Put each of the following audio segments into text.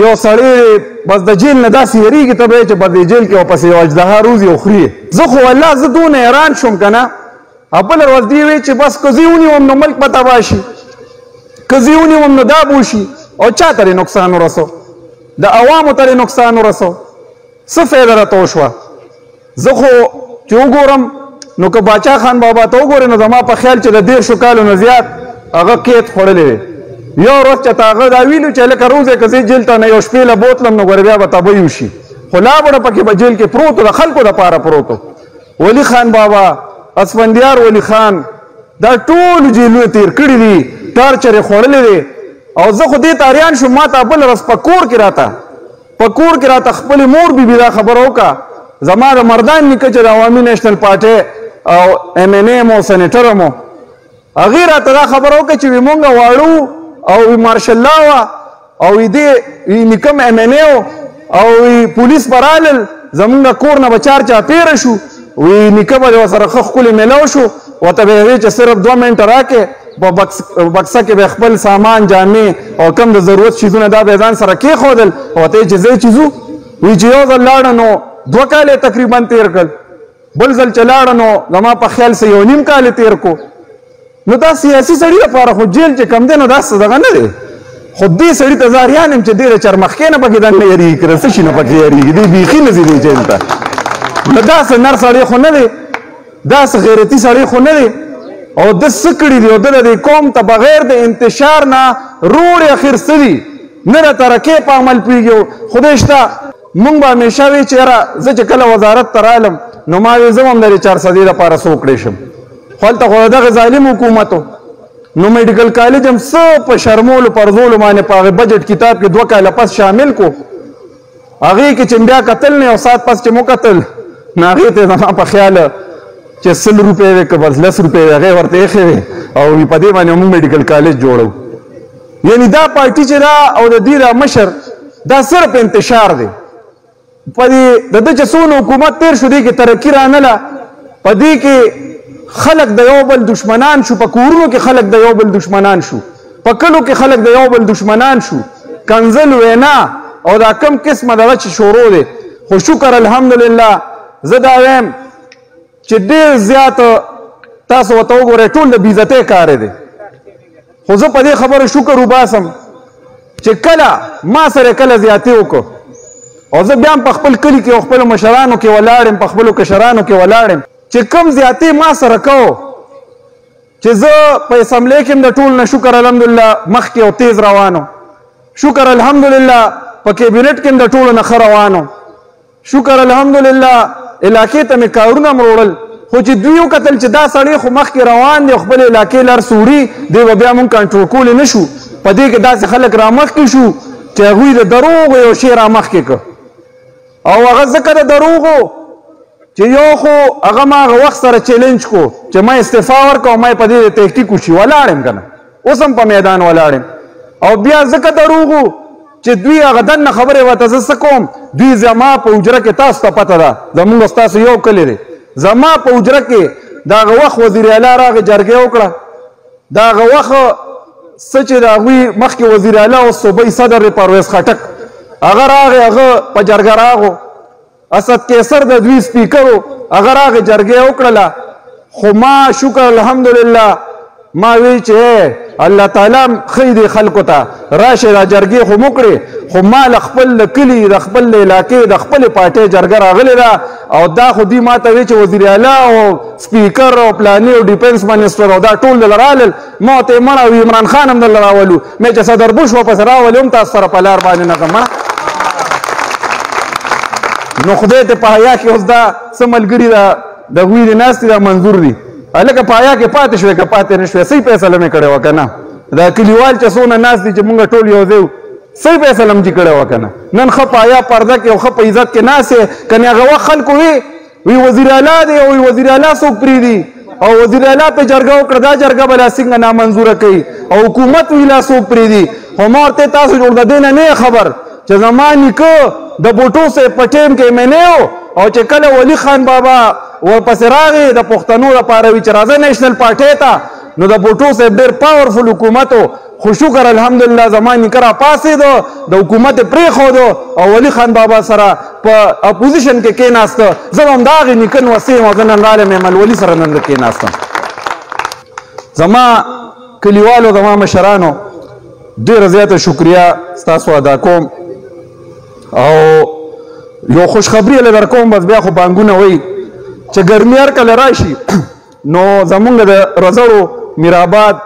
یو سړی بس د جیل نه داسې یریږي ته به چې په دې جیل کې ورپسې یو اجدها روزي او خوري زه خو والله زه دونه حیران شوم که نه بله ورځ دې وی چې بس که زه یې ونیوم نو ملک به تباه شي که زه یې ونیوم نو دا به وشي او چا ته نقصان ورسو د عوامو ته نقصان ورسو څه فایده راته وشوه زه خو چې وګورم نو که باچا خان بابا ته وګورې نو زما په خیال چې د دېرشو کالو نه زیات هغه قید خوړلی دی یو ورځ چې تا هغه دا ویلو چې لکه روزه که زه جیل ته نه یو شپې له بوتلم نو ګوره بیا به تبۍ وشي خو لا بړه پکې به جیل کې پروت د خلکو دپاره پروت ولی خان بابا اسفندیار ولی خان دا ټول جیلونه تیر کړي دي ټارچر یې خوړلی دی او زه خو دې تاریان شوم ما ته بل ورځ په کور کې راته په کور کې راته خپلې مور بي بي دا خبره وکړه، زما د مردان نیکه چې د عوامي نېشنل پارټۍ او ایم این ایم او سېنېټر مو هغې راته دا خبره وکړه چې وي مونږ واړو او وي مارشل لا وه او وي دې وي نیکم ایم این ای او وي پولیس به رالل زمونږ کور نه به چار چاپېره شو وی نیکه به ورسره ښه ښکلې میله وشو ورته به یې وی چې صرف دوه منټه راکې په بکسه کې به خپل سامان جامې او کم د ضرورت څیزونه دا به ځان سره کېښودل او ته یې چې ځای چې ځو وی چې یو ځل لاړه نو دوه کاله تقریبا تېر کړل بل ځل چې لاړه نو زما په خیال سه یو نیم کال تېر کو نو دا سیاسي سړي لپاره خو جیل چې کم دی نو دا څه دغه نه دی خو دې سړي ته زاریان یم چې دې د چرمخکې نه پکې دننه یریږي که د څه شي نه پکې یریږي دې بیخي نه ځي دې جیل ته نو داسې نر سړی خو نه دی داسې غیرتي سړی خو نه دی او د څه کړي دي او د دې قوم ته بغیر د انتشار نه روړې اخر څه دي نه د ترکې په عمل پیږي خدای شته مونږ به همیشه وی چې را زه چې کله وزارت ته رالم نو ما وی زموږ د چار صدې لپاره څو کړې شم خلته خو دغه ظالم حکومت نو میډیکل کالج هم څو په شرمولو پرزولو باندې پاغه بجټ کتاب کې دوه کاله پس شامل کو هغه کې چې بیا قتل نه او سات پس چې مو قتل ناغه ته زما په خیال چې سل روپے وې کبر لس روپے هغه ورته خې او په دې باندې موږ میډیکل کالج جوړو یعنی دا پارټي چې دا او د دې را مشر دا صرف انتشار دی په دې د د چسون حکومت تیر شو دی کې ترقی را نه لا په دې کې خلق د یو بل دشمنان شو په کورونو کې خلق د یو بل دشمنان شو په کلو کې خلق د یو بل دشمنان شو کنزل وینا او دا کم قسمه دغه چې شروع دی خو شکر الحمدلله زه دا وایم چې ډیر زیات تاسو وته وګورئ ټول د بیزته کار دی خو زه په دې خبره شکر وباسم چې کله ما سره کله زیاتې وکړو او زه بیا په خپل کلی کې او خپل مشرانو کې ولاړم په خپل کشرانو کې ولاړم چې کم زیاتې ما سره کو چې زه په اسمبلی کې د ټول نه شکر الحمدلله مخ کې او تیز روانو شکر الحمدلله په کابینټ کې د ټول نه خروانو شکر الحمدلله علاقې ته مې کارونه هم وروړل خو چې دوی وکتل چې دا سړی خو مخکې روان دی خپل علاقې لار سوري دی به بیا مونږ کنټرول کولی نه شو په دې کې داسې خلک رامخکې شو چې هغوی د دروغو یو شی رامخکې کړ او هغه ځکه د دروغو چې یو خو هغه ما هغه وخت سره چیلنج کو چې ما استعفا ورکړم ما په دې تحقیق وشي ولاړم کنه اوس هم په میدان ولاړم او بیا ځکه دروغو چې دوی هغه دنه خبرې ورته زه څه کوم دوی زما په حجره کې تاسو ته پته ده زمونږ ستاسو یو کلی دی زما په حجره کې د هغه وخت وزیر اعلی راغی جرګه وکړه د هغه وخت څه چې د هغوی مخکې وزیر اعلی او صوبۍ صدر پرویز خټک هغه راغی هغه په جرګه راغو اسد قیصر د دوی سپیکر هغه راغی جرګه وکړله خو ما شکر الحمدلله ما وی چې الله تعالی خې دې خلکو ته راشه را جرګې خو مکړي خو ما ل خپل د کلی د خپل علاقې د خپل پارټي جرګه راغلی دا او دا خو دی ما ته وی چې وزیر اعلی او سپیکر او پلاني او ډیفنس منسٹر او دا ټول لرال ما ته مړ او عمران خان هم لراولو مې چې صدر بوش واپس راولې هم تاسو سره په لار باندې نه ځم مړه نو خدای ته په حیا کې اوس دا څه ملګري دا د هغوی د ناستې دا منظور دي هلکه په حیا کې پاتې شوې که پاتې نه شوې صحیح فیصله مې کړې وه که نه دا کلیوال چې څونه ناست دي چې مونږ ټول یو ځای صحیح فیصله مې چې کړې وه که نه نن ښه په حیا پرده کې او ښه په عزت کې ناست یې که نه هغه وخت خلکو وي وی وزیر اعلی دی او وزیر اعلی څوک پری دی او وزیر اعلی په جرګه او کړه دا جرګه بلا څنګه نامنظور کړي او حکومت وی لا څوک پری دی خو مارته تاسو جوړ د دین نه خبر چې زمان نیکو د بوټو سه پټیم کې مینیو او چې کله ولی خان بابا ورپسې راغی د پښتنو لپاره وی چې راځه نېشنل پارټي ته نو د بوټو سه ډېر پاورفل حکومت خو شکر الحمدلله زما نیکه را پاڅېد د حکومت یې پرېښود او ولي خان بابا سره په اپوزیشن کې کېناسته زه به هم د هغې نیکه نوسې یم او زه نن راغلم یم ولي سره نن کېناستم زما کلیوالو زما مشرانو ډېره زیاته شکریا ستاسو ادا کوم او یو خوشخبری له در کوم بس بیا خو بانګونه وای چې ګرمي هر کله راشي نو زمونږ د رزړو میرآباد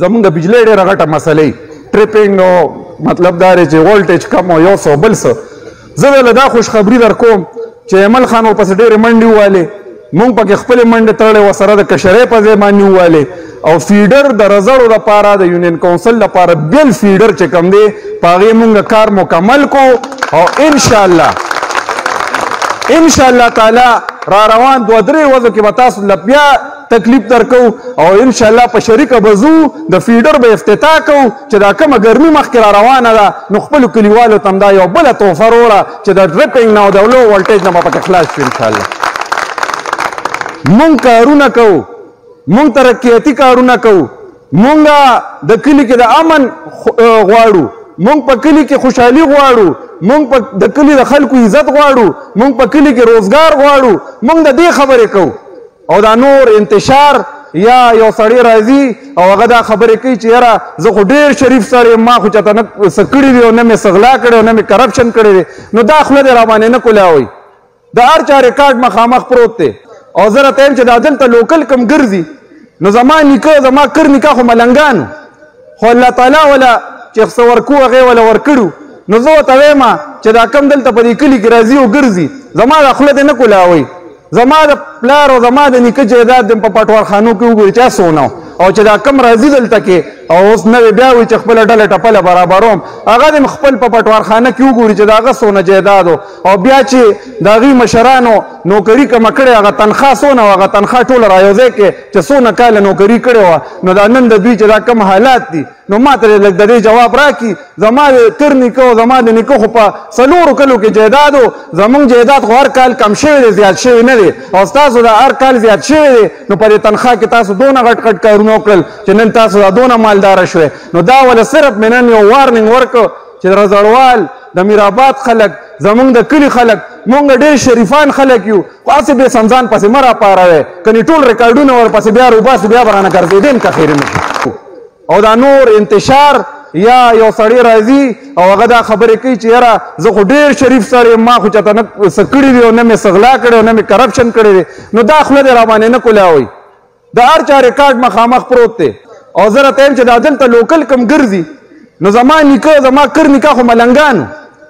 زمونږ د بجلی ډېره غټه مسله ټریپینګ او مطلب دا دی چې وولټیج کم او یو څه بل څه زه درله دا خوشخبري در کوم چې ایمل خان ورپسې ډېرې منډې ووالې مونږ پکې خپلې منډې تړلې وه سره د کشرۍ په ځای باندې ووالې او فیډر د رزړو لپاره د یونین کونسل لپاره بل فیډر چې کم دی په هغې مونږ کار مکمل کو او انشاءالله انشاءالله تعالی را روان دوه درې ورځو کې به تاسو له بیا تکلیف درکو او ان شاء الله په شریکه بزو د فیډر به افتتاح کو چې دا کومه ګرمي مخکې را روانه ده نو خپل کلیوالو تم دا یو بل تحفه وروړه چې د ډریپینګ نه او د لو ولټیج نه به پکې خلاص شو ان شاء الله مونږ کارونه کو مونږ ترقیاتي کارونه کو مونږ د کلی کې د امن غواړو مونږ په کلی کې خوشحالي غواړو مونږ په د کلی د خلکو عزت غواړو مونږ په کلی کې روزګار غواړو مونږ د دې خبرې کوو او دا نور انتشار یا یو سړی راځي او هغه دا خبرې کوي چې یاره زه خو ډیر شریف سړی ما خو چاته نه څه کړي دي او نه مې سغلا کړي او نه مې کرپشن کړي دي نو دا خوله دې راباندې نه کولاوي د هر چا ریکارډ مخامخ پروت دی او زه راته وایم چې دا دلته لوکل کم ګرځي نو زما نیکه زما کر نیکه خو ملنګانو خو الله تعالی ولا چې څه ورکو هغه ولا ورکړو نو زه ته وایم چې دا کم دلته په دې کلی کې راځي او ګرځي زما د خپل نه کولاوي زما د پلار او زما د نیکه جیداد د په پټوار خانو کې وګوري چا سونه او چې دا کم راځي دلته کې او اوس نه بیا وي چې خپل ډله ټپله برابروم هغه د خپل په پټوار خانه کې وګوري چې دا غ سونه جیداد او بیا چې دا غي مشرانو نوکری کم کړي هغه تنخوا سونه هغه تنخوا ټول رايوځي کې چې څونه کال نوکری کړې و نو دا نن د دوی چې دا کم حالات دي نو ما ته لږ د دې جواب راکړي زما تر نیکو زما د نیکو خو په څلورو کلو کې جیدادو زمونږ جیداد خو هر کال کم شوی دی زیات شوی نه دی او ستاسو دا هر کال زیات شوی دی نو په دې تنخواه کې تاسو دونه غټ غټ کارونه وکړل چې نن تاسو دا دونه مالدار شوی نو دا ولا صرف منن یو وارنینګ ورکړ چې د رزړوال د میرآباد خلک زمونږ د کلي خلک مونږ ډېر شریفان خلک یو خو هسې بې سمځان پسې مه راپاروئ کنې ټول ریکارډونه ورپسې بیا روباسو بیا به رانه ګرځېدې هم کښېرې نه او دا نور انتشار یا یو سړی راځي او هغه دا خبرې کوي چې یاره زه خو ډېر شریف سړی ما خو چاته نه څه کړي دي او نه مې څه غلا کړی او نه مې کرپشن کړی دی نو دا خوله دې راباندې نه کولاوئ د هر چا ریکارډ مخامخ پروت دی او زه راته وایم چې دا دلته لوکل کم ګرځي نو زما نیکه زما کر نیکه خو ملنګانو